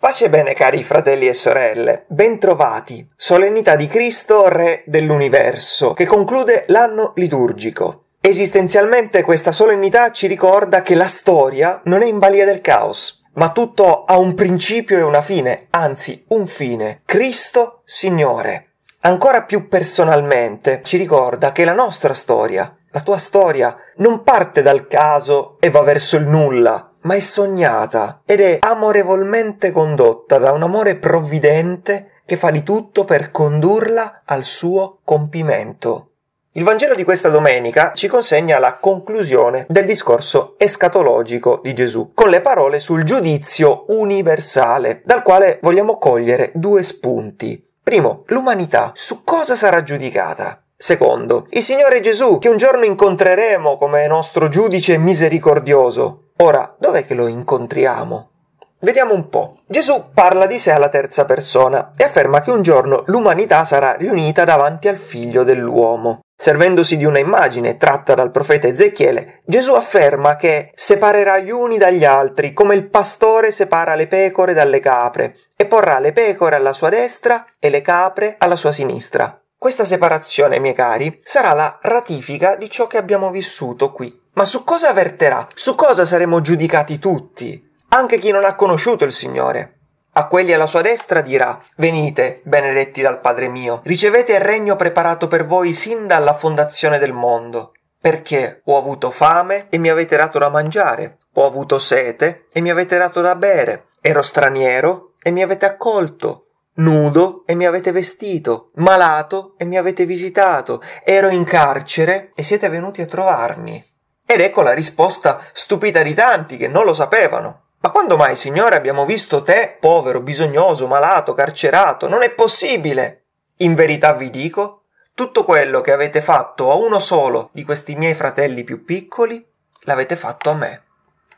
Pace bene cari fratelli e sorelle, bentrovati. Solennità di Cristo, Re dell'universo, che conclude l'anno liturgico. Esistenzialmente questa solennità ci ricorda che la storia non è in balia del caos, ma tutto ha un principio e una fine, anzi un fine. Cristo Signore. Ancora più personalmente ci ricorda che la nostra storia, la tua storia, non parte dal caso e va verso il nulla, ma è sognata ed è amorevolmente condotta da un amore provvidente che fa di tutto per condurla al suo compimento. Il Vangelo di questa domenica ci consegna la conclusione del discorso escatologico di Gesù, con le parole sul giudizio universale, dal quale vogliamo cogliere due spunti. Primo, l'umanità su cosa sarà giudicata? Secondo, il Signore Gesù, che un giorno incontreremo come nostro giudice misericordioso, Ora, dov'è che lo incontriamo? Vediamo un po'. Gesù parla di sé alla terza persona e afferma che un giorno l'umanità sarà riunita davanti al figlio dell'uomo. Servendosi di una immagine tratta dal profeta Ezechiele, Gesù afferma che separerà gli uni dagli altri come il pastore separa le pecore dalle capre e porrà le pecore alla sua destra e le capre alla sua sinistra. Questa separazione, miei cari, sarà la ratifica di ciò che abbiamo vissuto qui ma su cosa verterà? Su cosa saremo giudicati tutti? Anche chi non ha conosciuto il Signore. A quelli alla sua destra dirà Venite, benedetti dal Padre mio, ricevete il regno preparato per voi sin dalla fondazione del mondo. Perché ho avuto fame e mi avete dato da mangiare, ho avuto sete e mi avete dato da bere, ero straniero e mi avete accolto, nudo e mi avete vestito, malato e mi avete visitato, ero in carcere e siete venuti a trovarmi. Ed ecco la risposta stupita di tanti che non lo sapevano. Ma quando mai, Signore, abbiamo visto te, povero, bisognoso, malato, carcerato? Non è possibile! In verità vi dico, tutto quello che avete fatto a uno solo di questi miei fratelli più piccoli, l'avete fatto a me.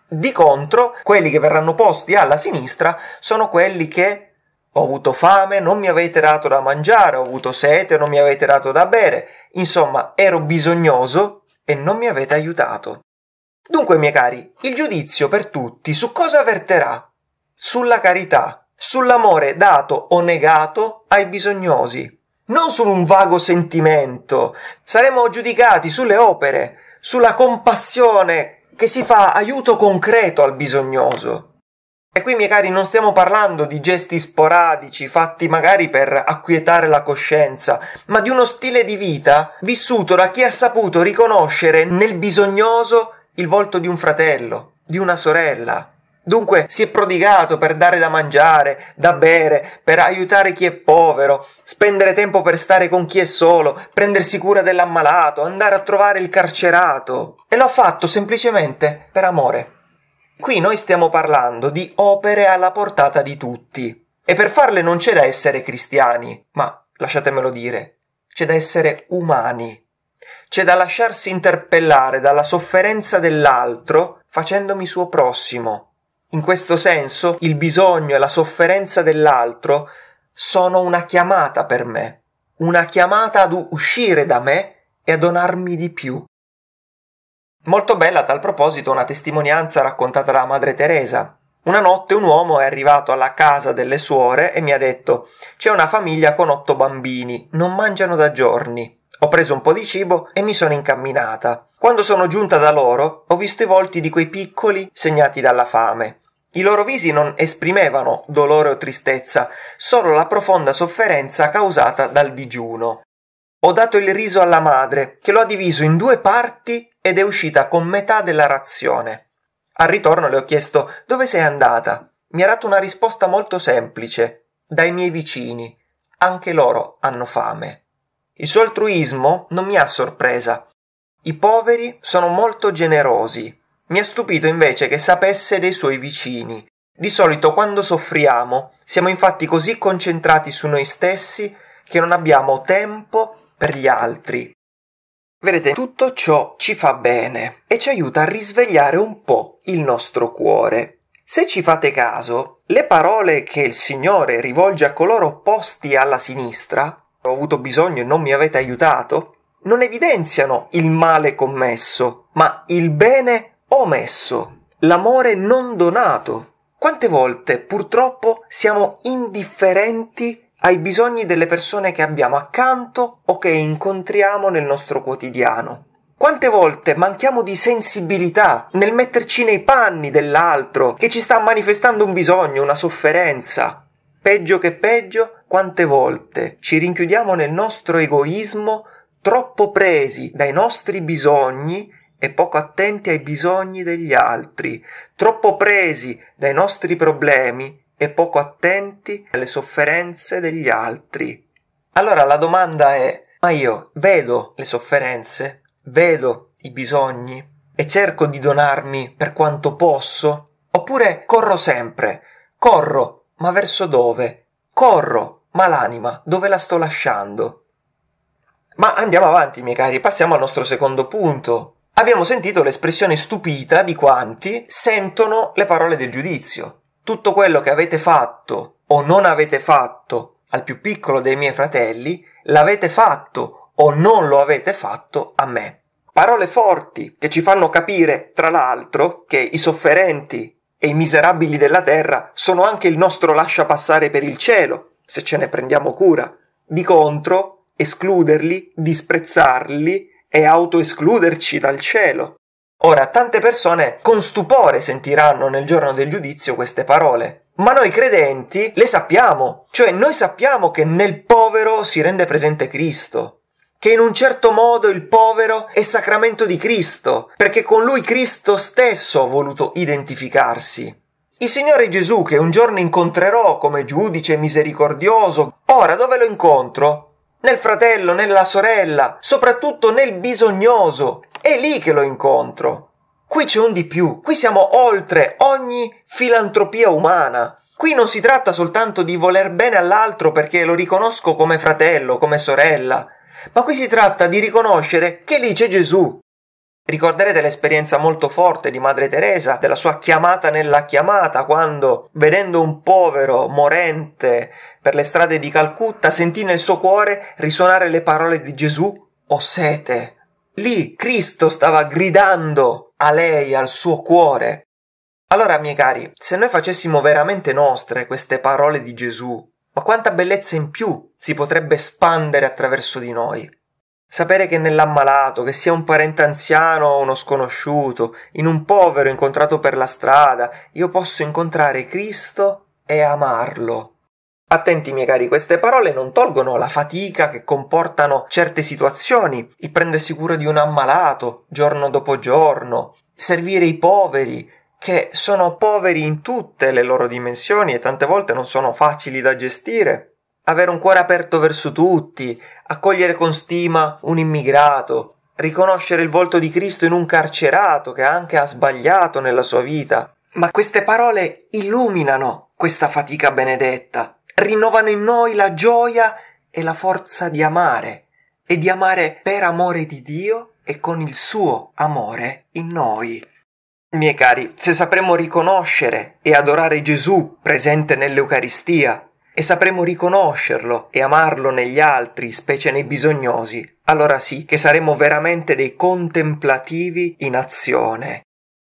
Di contro, quelli che verranno posti alla sinistra sono quelli che ho avuto fame, non mi avete dato da mangiare, ho avuto sete, non mi avete dato da bere, insomma, ero bisognoso e non mi avete aiutato. Dunque, miei cari, il giudizio per tutti su cosa verterà? Sulla carità, sull'amore dato o negato ai bisognosi, non su un vago sentimento. Saremo giudicati sulle opere, sulla compassione che si fa aiuto concreto al bisognoso. E qui, miei cari, non stiamo parlando di gesti sporadici fatti magari per acquietare la coscienza, ma di uno stile di vita vissuto da chi ha saputo riconoscere nel bisognoso il volto di un fratello, di una sorella. Dunque si è prodigato per dare da mangiare, da bere, per aiutare chi è povero, spendere tempo per stare con chi è solo, prendersi cura dell'ammalato, andare a trovare il carcerato. E l'ha fatto semplicemente per amore. Qui noi stiamo parlando di opere alla portata di tutti. E per farle non c'è da essere cristiani, ma lasciatemelo dire, c'è da essere umani. C'è da lasciarsi interpellare dalla sofferenza dell'altro facendomi suo prossimo. In questo senso il bisogno e la sofferenza dell'altro sono una chiamata per me, una chiamata ad uscire da me e a donarmi di più. Molto bella a tal proposito una testimonianza raccontata da Madre Teresa. Una notte un uomo è arrivato alla casa delle suore e mi ha detto c'è una famiglia con otto bambini, non mangiano da giorni. Ho preso un po' di cibo e mi sono incamminata. Quando sono giunta da loro ho visto i volti di quei piccoli segnati dalla fame. I loro visi non esprimevano dolore o tristezza, solo la profonda sofferenza causata dal digiuno. Ho dato il riso alla madre, che lo ha diviso in due parti ed è uscita con metà della razione. Al ritorno le ho chiesto dove sei andata. Mi ha dato una risposta molto semplice. Dai miei vicini. Anche loro hanno fame. Il suo altruismo non mi ha sorpresa. I poveri sono molto generosi. Mi ha stupito invece che sapesse dei suoi vicini. Di solito quando soffriamo siamo infatti così concentrati su noi stessi che non abbiamo tempo per gli altri. Vedete, tutto ciò ci fa bene e ci aiuta a risvegliare un po' il nostro cuore. Se ci fate caso, le parole che il Signore rivolge a coloro opposti alla sinistra, ho avuto bisogno e non mi avete aiutato, non evidenziano il male commesso, ma il bene omesso, l'amore non donato. Quante volte purtroppo siamo indifferenti ai bisogni delle persone che abbiamo accanto o che incontriamo nel nostro quotidiano? Quante volte manchiamo di sensibilità nel metterci nei panni dell'altro che ci sta manifestando un bisogno, una sofferenza? Peggio che peggio, quante volte ci rinchiudiamo nel nostro egoismo troppo presi dai nostri bisogni e poco attenti ai bisogni degli altri, troppo presi dai nostri problemi e poco attenti alle sofferenze degli altri. Allora la domanda è, ma io vedo le sofferenze, vedo i bisogni e cerco di donarmi per quanto posso? Oppure corro sempre, corro, ma verso dove? Corro, ma l'anima dove la sto lasciando? Ma andiamo avanti, miei cari, passiamo al nostro secondo punto. Abbiamo sentito l'espressione stupita di quanti sentono le parole del giudizio. Tutto quello che avete fatto o non avete fatto al più piccolo dei miei fratelli, l'avete fatto o non lo avete fatto a me. Parole forti che ci fanno capire, tra l'altro, che i sofferenti e i miserabili della terra sono anche il nostro lascia passare per il cielo, se ce ne prendiamo cura. Di contro, escluderli, disprezzarli e autoescluderci dal cielo. Ora, tante persone con stupore sentiranno nel giorno del giudizio queste parole, ma noi credenti le sappiamo, cioè noi sappiamo che nel povero si rende presente Cristo, che in un certo modo il povero è sacramento di Cristo, perché con lui Cristo stesso ha voluto identificarsi. Il Signore Gesù, che un giorno incontrerò come giudice misericordioso, ora dove lo incontro? nel fratello, nella sorella, soprattutto nel bisognoso. È lì che lo incontro. Qui c'è un di più, qui siamo oltre ogni filantropia umana. Qui non si tratta soltanto di voler bene all'altro perché lo riconosco come fratello, come sorella, ma qui si tratta di riconoscere che lì c'è Gesù, Ricorderete l'esperienza molto forte di Madre Teresa, della sua chiamata nella chiamata, quando, vedendo un povero morente per le strade di Calcutta, sentì nel suo cuore risuonare le parole di Gesù, ho sete. Lì Cristo stava gridando a lei, al suo cuore. Allora, miei cari, se noi facessimo veramente nostre queste parole di Gesù, ma quanta bellezza in più si potrebbe spandere attraverso di noi. Sapere che nell'ammalato, che sia un parente anziano o uno sconosciuto, in un povero incontrato per la strada, io posso incontrare Cristo e amarlo. Attenti, miei cari, queste parole non tolgono la fatica che comportano certe situazioni, il prendersi cura di un ammalato giorno dopo giorno, servire i poveri, che sono poveri in tutte le loro dimensioni e tante volte non sono facili da gestire, avere un cuore aperto verso tutti, accogliere con stima un immigrato, riconoscere il volto di Cristo in un carcerato che anche ha sbagliato nella sua vita. Ma queste parole illuminano questa fatica benedetta, rinnovano in noi la gioia e la forza di amare, e di amare per amore di Dio e con il suo amore in noi. Miei cari, se sapremo riconoscere e adorare Gesù presente nell'Eucaristia, e sapremo riconoscerlo e amarlo negli altri, specie nei bisognosi, allora sì che saremo veramente dei contemplativi in azione.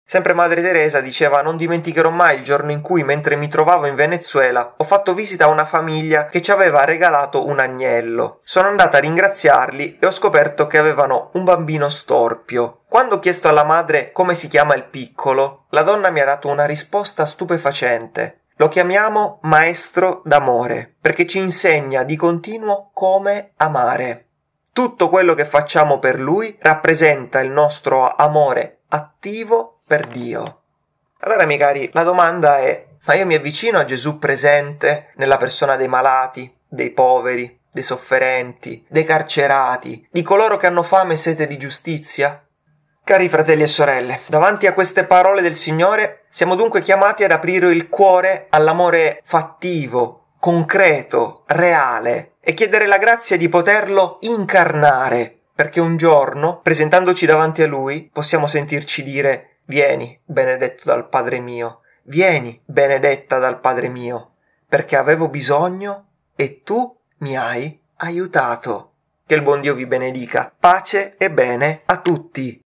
Sempre Madre Teresa diceva non dimenticherò mai il giorno in cui, mentre mi trovavo in Venezuela, ho fatto visita a una famiglia che ci aveva regalato un agnello. Sono andata a ringraziarli e ho scoperto che avevano un bambino storpio. Quando ho chiesto alla madre come si chiama il piccolo, la donna mi ha dato una risposta stupefacente. Lo chiamiamo maestro d'amore perché ci insegna di continuo come amare. Tutto quello che facciamo per lui rappresenta il nostro amore attivo per Dio. Allora, miei cari, la domanda è: ma io mi avvicino a Gesù presente nella persona dei malati, dei poveri, dei sofferenti, dei carcerati, di coloro che hanno fame e sete di giustizia? Cari fratelli e sorelle, davanti a queste parole del Signore siamo dunque chiamati ad aprire il cuore all'amore fattivo, concreto, reale e chiedere la grazia di poterlo incarnare, perché un giorno, presentandoci davanti a Lui, possiamo sentirci dire Vieni, benedetto dal Padre mio, vieni, benedetta dal Padre mio, perché avevo bisogno e tu mi hai aiutato. Che il buon Dio vi benedica. Pace e bene a tutti.